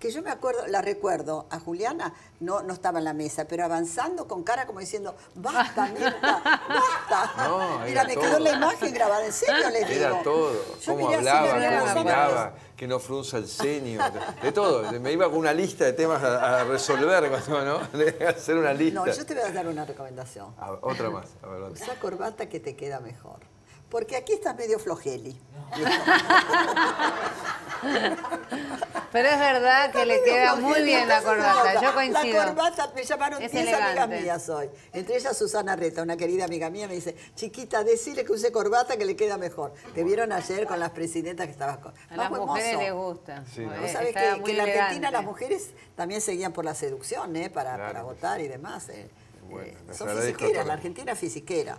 que yo me acuerdo, la recuerdo, a Juliana no, no estaba en la mesa, pero avanzando con cara como diciendo, basta, Mirta, basta. No, Mira, me todo. quedó la imagen grabada, en serio les digo. Era todo, Yo cómo así, hablaba, le miraba cómo miraba, que no frunza el ceño, de, todo. Me iba con una lista de temas a, a resolver, cuando, ¿no? De hacer una lista. No, yo te voy a dar una recomendación. A ver, otra más, a ver, otra. Usa corbata que te queda mejor. Porque aquí estás medio flojeli. Pero es verdad que le queda muy bien la corbata, yo La coincido. corbata, me llamaron Es 10 amigas mías hoy. Entre ellas Susana Reta, una querida amiga mía, me dice, chiquita, decile que use corbata que le queda mejor. Te vieron ayer con las presidentas que estabas con. A las mujeres hermoso. les gusta. Sí, ¿no? Vos sabés está que, que en la Argentina las mujeres también seguían por la seducción, ¿eh? para, Claro. para votar y demás. eh. Bueno, Eh, son fisiqueras, la Argentina es fisiquera.